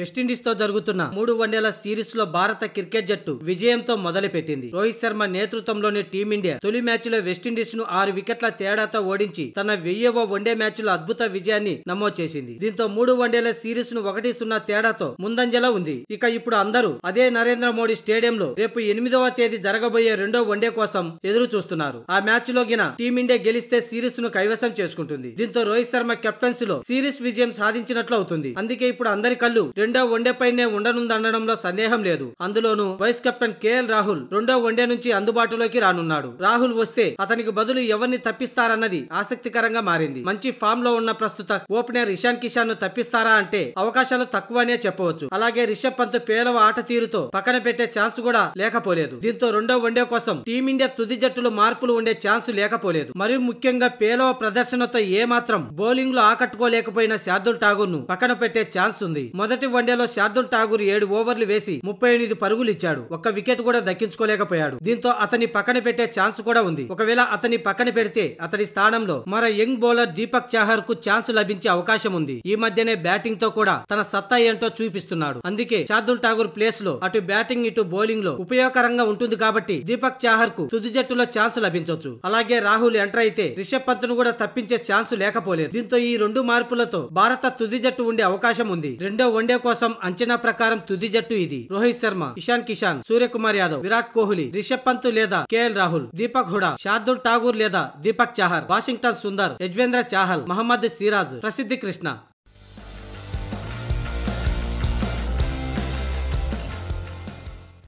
వెస్టిండీస్తో జరుగుతున్న మూడు వన్డేల సిరీస్లో భారత క్రికెట్ జట్టు విజయంతో మొదలుపెట్టింది. రోహిత్ శర్మ నేతృత్వంలోని టీమిండియా తొలి మ్యాచ్లో వెస్టిండీస్ను ఆరు వికెట్ల తేడాతో ఓడించి తన వెయ్యవ వన్డే మ్యాచ్లో అద్భుత విజయాన్ని నమోదు చేసింది. దీంతో మూడు వన్డేల సిరీస్ను ఒకటి సున్నా తేడాతో ముందంజలో ఉంది. ఇక ఇప్పుడు అందరూ అదే నరేంద్ర మోడీ స్టేడియంలో రేపు ఎనిమిదవ తేదీ జరగబోయే రెండో వన్డే కోసం ఎదురు చూస్తున్నారు. ఆ మ్యాచ్లో గిన టీమిండియా గెలిస్తే సిరీస్ను కైవసం చేసుకుంటుంది. దీంతో రోహిత్ శర్మ కెప్టెన్సీ లో సిరీస్ విజయం సాధించినట్లు అవుతుంది. అందుకే ఇప్పుడు అందరి కళ్ళు రెండో వన్డే పైనే ఉండనుందనడంలో సందేహం లేదు. అందులోనూ వైస్ కెప్టెన్ కేఎల్ రాహుల్ రెండో వన్డే నుంచి అందుబాటులోకి రానున్నాడు. రాహుల్ వస్తే అతనికి బదులు ఎవరిని తప్పిస్తారన్నది ఆసక్తికరంగా మారింది. మంచి ఫామ్లో ఉన్న ప్రస్తుత ఓపెనర్ ఇషాన్ కిషాన్ను తప్పిస్తారా అంటే అవకాశాలు తక్కువనే చెప్పవచ్చు. అలాగే రిషబ్ పంత్ పేలవ ఆట తీరుతో పక్కన పెట్టే ఛాన్స్ కూడా లేకపోలేదు. దీంతో రెండో వన్డే కోసం టీమిండియా తుది జట్టులో మార్పులు ఉండే ఛాన్స్ లేకపోలేదు. మరియు ముఖ్యంగా పేలవ ప్రదర్శనతో ఏ మాత్రం బౌలింగ్లో ఆకట్టుకోలేకపోయిన శార్దుల్ ఠాగూర్ను పక్కన పెట్టే ఛాన్స్ ఉంది. మొదటి వన్డేలో శార్దుల్ ఠాగూర్ ఏడు ఓవర్లు వేసి ముప్పై ఎనిమిది పరుగులు ఇచ్చాడు ఒక్క వికెట్ కూడా దక్కించుకోలేకపోయాడు. దీంతో అతని పక్కన పెట్టే ఛాన్స్ కూడా ఉంది. ఒకవేళ అతని పక్కన పెడితే అతని స్థానంలో మరో యంగ్ బౌలర్ దీపక్ చాహర్కు ఛాన్స్ లభించే అవకాశం ఉంది. ఈ మధ్యనే బ్యాటింగ్తో కూడా తన సత్తా ఏంటో చూపిస్తున్నాడు. అందుకే శార్దుల్ ఠాగూర్ ప్లేస్లో అటు బ్యాటింగ్ ఇటు బౌలింగ్లో ఉపయోగకరంగా ఉంటుంది కాబట్టి దీపక్ చాహర్కు తుది జట్టులో ఛాన్స్ లభించవచ్చు అలాగే రాహుల్ ఎంటర్ అయితే రిషబ్ పంత్ను కూడా తప్పించే ఛాన్స్ లేకపోలేదు. దీంతో ఈ రెండు మార్పులతో భారత తుది జట్టు ఉండే అవకాశం ఉంది. రెండో వన్డే కోసం అంచనా ప్రకారం తుది జట్టు ఇది. రోహిత్ శర్మ ఇషాన్ కిషాన్ సూర్యకుమార్ యాదవ్ విరాట్ కోహ్లీ రిషబ్ పంత్ లేదా కేఎల్ రాహుల్ దీపక్ హుడా శార్దుల్ ఠాగూర్ లేదా దీపక్ చాహర్ వాషింగ్టన్ సుందర్ యజ్వేంద్ర చాహల్ మహమ్మద్ సిరాజ్ ప్రసిద్ధి కృష్ణ.